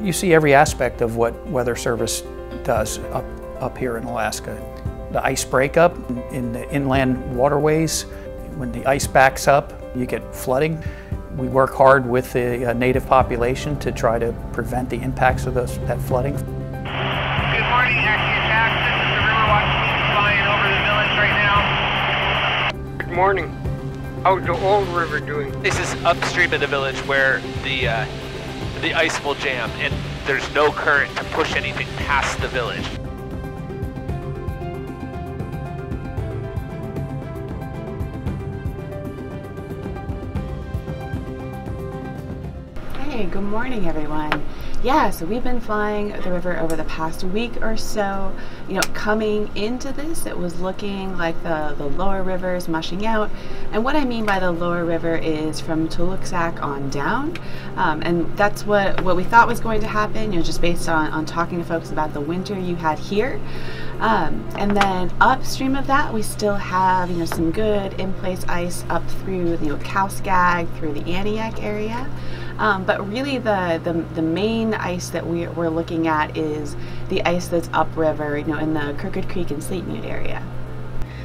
You see every aspect of what Weather Service does up, up here in Alaska. The ice breakup in the inland waterways, when the ice backs up, you get flooding. We work hard with the uh, native population to try to prevent the impacts of those, that flooding. Good morning, Action Attack. This is the Riverwatch team flying over the village right now. Good morning. How's the old river doing? This is upstream of the village where the uh, the ice will jam and there's no current to push anything past the village. Hey, good morning everyone. Yeah, so we've been flying the river over the past week or so. You know, coming into this, it was looking like the, the lower rivers mushing out. And what I mean by the lower river is from Tuluksak on down. Um, and that's what, what we thought was going to happen, you know, just based on, on talking to folks about the winter you had here. Um, and then upstream of that, we still have, you know, some good in-place ice up through, you know, through the Aniak area. Um, but really the, the, the, main ice that we, we're looking at is the ice that's upriver, you know, in the Crooked Creek and Butte area.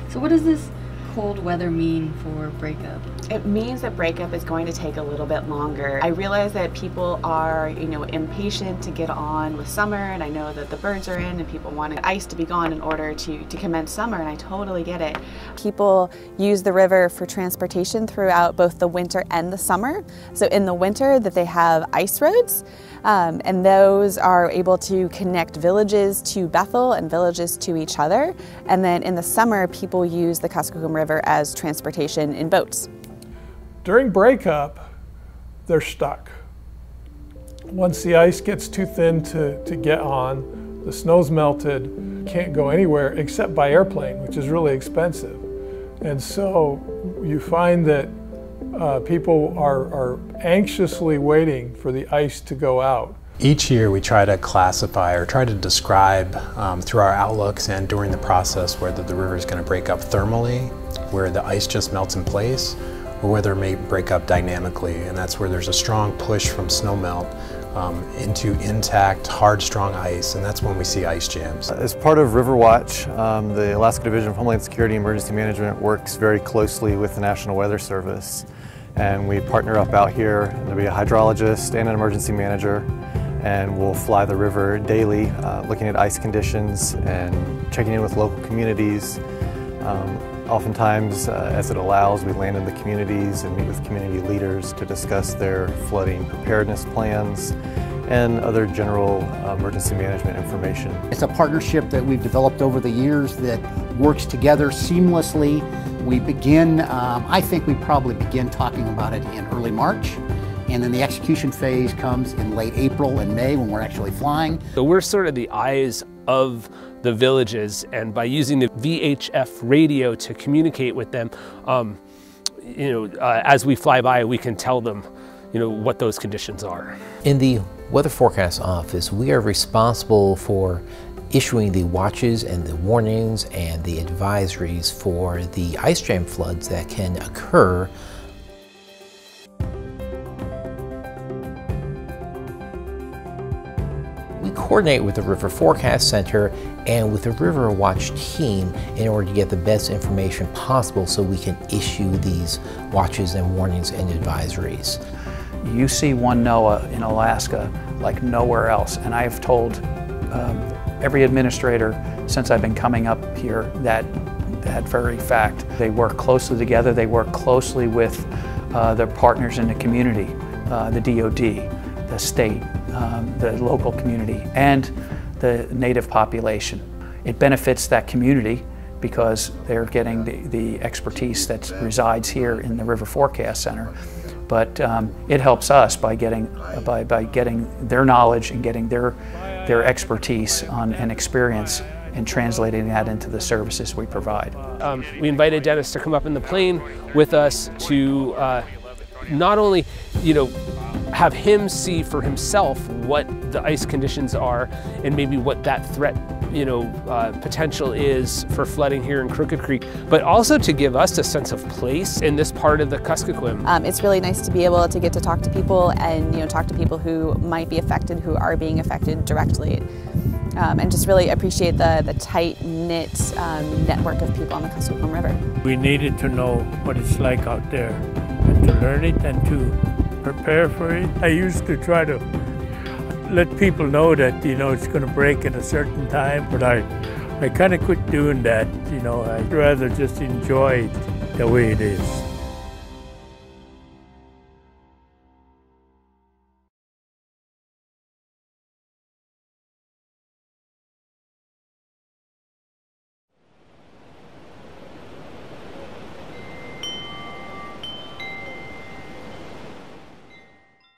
So what does this cold weather mean for breakup? It means that breakup is going to take a little bit longer. I realize that people are, you know, impatient to get on with summer, and I know that the birds are in and people want ice to be gone in order to, to commence summer, and I totally get it. People use the river for transportation throughout both the winter and the summer. So in the winter that they have ice roads, um, and those are able to connect villages to Bethel and villages to each other. And then in the summer, people use the Kuskokwim River as transportation in boats. During breakup, they're stuck. Once the ice gets too thin to, to get on, the snow's melted, can't go anywhere except by airplane, which is really expensive. And so you find that uh, people are, are anxiously waiting for the ice to go out. Each year we try to classify or try to describe um, through our outlooks and during the process whether the river is going to break up thermally, where the ice just melts in place, or whether it may break up dynamically. And that's where there's a strong push from snowmelt um, into intact, hard, strong ice, and that's when we see ice jams. As part of Riverwatch, um, the Alaska Division of Homeland Security Emergency Management works very closely with the National Weather Service. And we partner up out here. There'll be a hydrologist and an emergency manager, and we'll fly the river daily, uh, looking at ice conditions and checking in with local communities. Um, Oftentimes, uh, as it allows, we land in the communities and meet with community leaders to discuss their flooding preparedness plans and other general uh, emergency management information. It's a partnership that we've developed over the years that works together seamlessly. We begin, um, I think we probably begin talking about it in early March. And then the execution phase comes in late April and May when we're actually flying. So we're sort of the eyes of the villages and by using the VHF radio to communicate with them, um, you know, uh, as we fly by, we can tell them, you know, what those conditions are. In the Weather Forecast Office, we are responsible for issuing the watches and the warnings and the advisories for the ice jam floods that can occur coordinate with the River Forecast Center and with the River Watch team in order to get the best information possible so we can issue these watches and warnings and advisories. You see one NOAA in Alaska like nowhere else, and I've told um, every administrator since I've been coming up here that that very fact. They work closely together, they work closely with uh, their partners in the community, uh, the DOD, the state, um, the local community, and the native population. It benefits that community because they're getting the, the expertise that resides here in the River Forecast Center. But um, it helps us by getting, by, by getting their knowledge and getting their, their expertise on, and experience and translating that into the services we provide. Um, we invited Dennis to come up in the plane with us to uh, not only, you know, have him see for himself what the ice conditions are and maybe what that threat you know, uh, potential is for flooding here in Crooked Creek, but also to give us a sense of place in this part of the Kuskokwim. Um, it's really nice to be able to get to talk to people and you know talk to people who might be affected, who are being affected directly. Um, and just really appreciate the, the tight knit um, network of people on the Kuskokwim River. We needed to know what it's like out there and to learn it and to prepare for it. I used to try to let people know that, you know, it's going to break at a certain time, but I, I kind of quit doing that, you know. I'd rather just enjoy it the way it is.